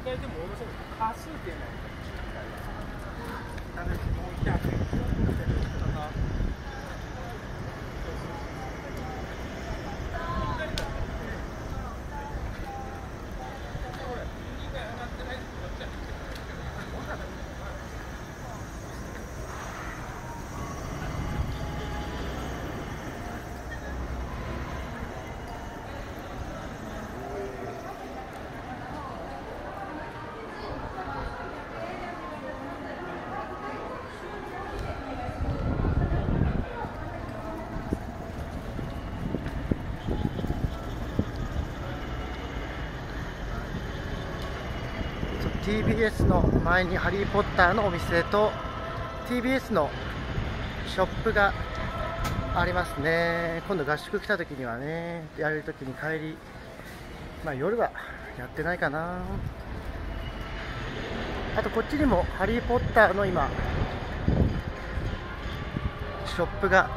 体でもものすごく多数点なん TBS の前に「ハリー・ポッター」のお店と TBS のショップがありますね。今度合宿来た時にはねやれる時に帰りまあ夜はやってないかな。あとこっちにも「ハリー・ポッター」の今ショップが